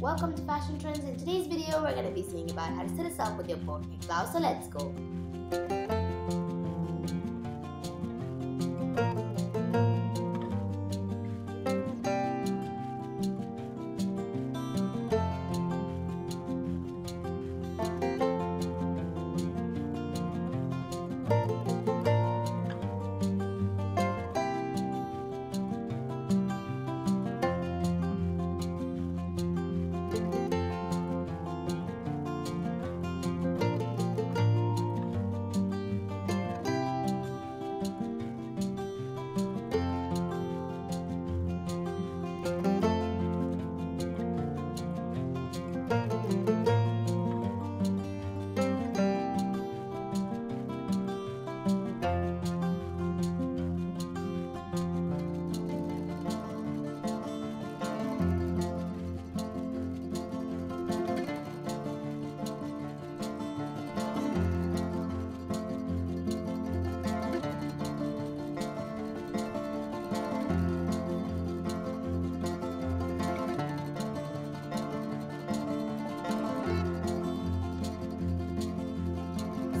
welcome to Fashion Trends. In today's video, we're going to be seeing about how to set us up with your neck blouse. So let's go.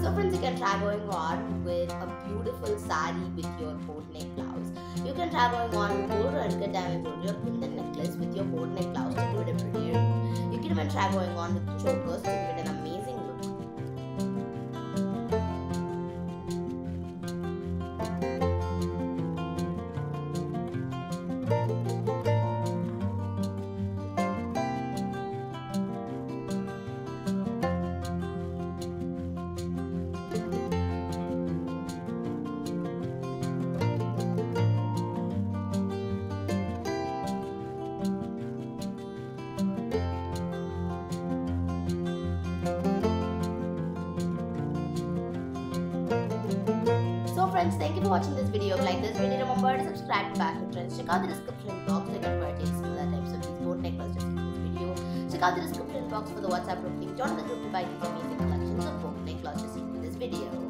So friends, you can try going on with a beautiful sari with your boat neck blouse. You can try going on with gold or uncut diamond jewelry or kundan necklace with your boat neck blouse to do it prettier. You can even try going on with chokers friends, thank you for watching this video. If like this video, remember to subscribe to Fashion Trends. Check out the description box. I can purchase similar types of these boat necklaces in this video. Check out the description box for the WhatsApp group link. Join the group to buy these amazing collections of boat necklaces in this video.